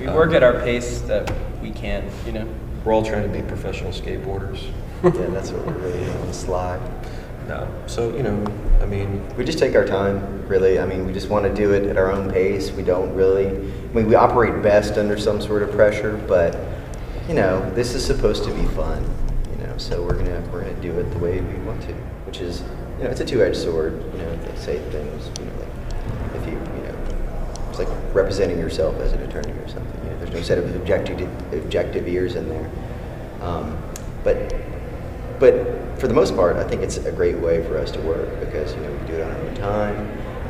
We Um, work at our pace that we can, you know. We're all trying to be professional skateboarders. Yeah, that's what we're really on the slide. No, so you know, I mean, We just take our time, really. I mean, we just want to do it at our own pace. We don't really, I mean, we operate best under some sort of pressure, but, you know, this is supposed to be fun, you know, so we're gonna, we're gonna do it the way we want to, which is, you know, it's a two-edged sword, you know, they say things, you know, like, if you, you know, it's like representing yourself as an attorney or something, you know, there's no set of objective, objective ears in there. Um, but but for the most part, I think it's a great way for us to work because you know we do it on our own time,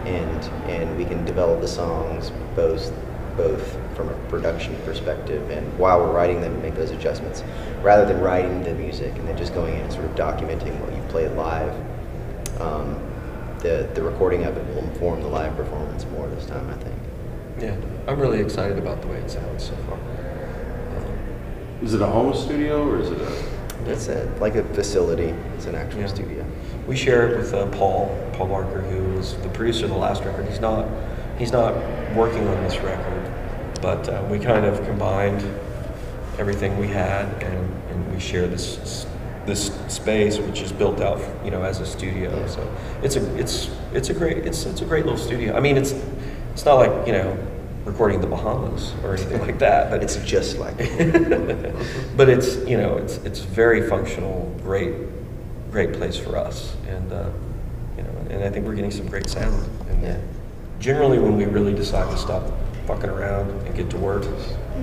and and we can develop the songs both both from a production perspective and while we're writing them, make those adjustments, rather than writing the music and then just going in and sort of documenting what you play live. Um, the the recording of it will inform the live performance more this time, I think. Yeah, I'm really excited about the way it sounds so far. Um, Is it a home studio or is it a? It's a, like a facility. It's an actual Yeah. studio. We share it with uh, Paul, Paul Barker, who was the producer of the last record. He's not, he's not working on this record, but uh, we kind of combined everything we had, and, and we share this this space, which is built out, you know, as a studio. So it's a it's it's a great it's it's a great little studio. I mean, it's it's not like you know recording the Bahamas or anything like that, but It's just like but it's you know it's it's very functional, great great place for us, and uh, you know, and I think we're getting some great sound. And Yeah. generally, when we really decide to stop fucking around and get to work,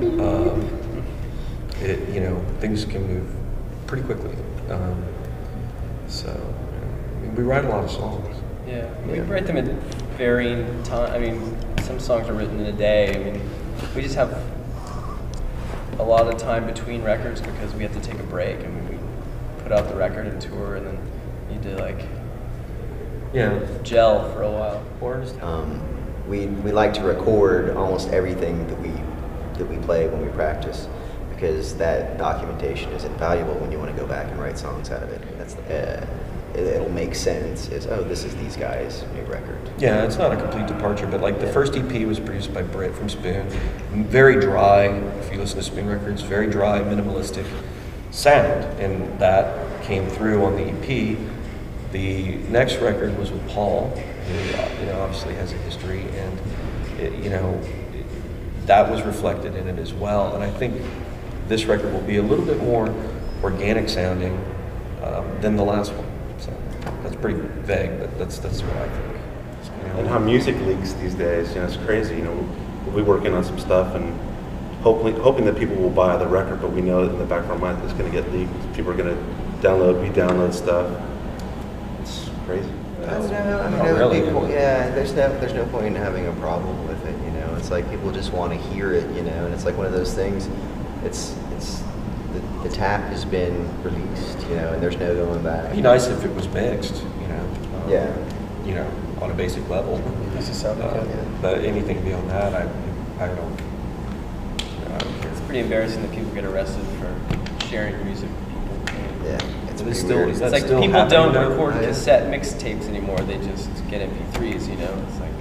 um, it you know things can move pretty quickly. Um, so I mean, we write a lot of songs. Yeah, we Yeah. write them at varying time. I mean, some songs are written in a day. I mean, we just have a lot of time between records because we have to take a break. I mean, we put out the record and tour, and then need to like Yeah. gel for a while. Or just Um, we, we like to record almost everything that we that we play when we practice because that documentation is invaluable when you want to go back and write songs out of it. That's the, uh, it, it'll make sense. Is oh this is these guys' new record. Yeah, it's not a complete departure, but like the first EP was produced by Britt from Spoon. Very dry, if you listen to Spoon Records, very dry, minimalistic sound, and that came through on the EP. The next record was with Paul, who you know obviously has a history, and it, you know it, that was reflected in it as well. And I think this record will be a little bit more organic sounding um, than the last one. So that's pretty vague, but that's that's what I think. And how music leaks these days, you know, it's crazy. You know, we'll be working on some stuff and hoping hoping that people will buy the record, but we know that in the back of our mind it's going to get leaked. People are going to download, re-download stuff. It's crazy. I don't know. I oh, mean, Not no, really, people, I yeah, there's no there's no point in having a problem with it. You know, it's like people just want to hear it. You know, and it's like one of those things. It's it's the, the tap has been released. You know, and there's no going back. It'd be nice if it was mixed, you know. um, Yeah. You know, on a basic level. Does it sound Uh. But anything beyond that, I, I don't. I don't. It's pretty embarrassing that people get arrested for sharing music with people. Yeah, it's It pretty is still- weird. It's like still people happening don't record cassette mixtapes anymore. They just get MP3s. You know, it's like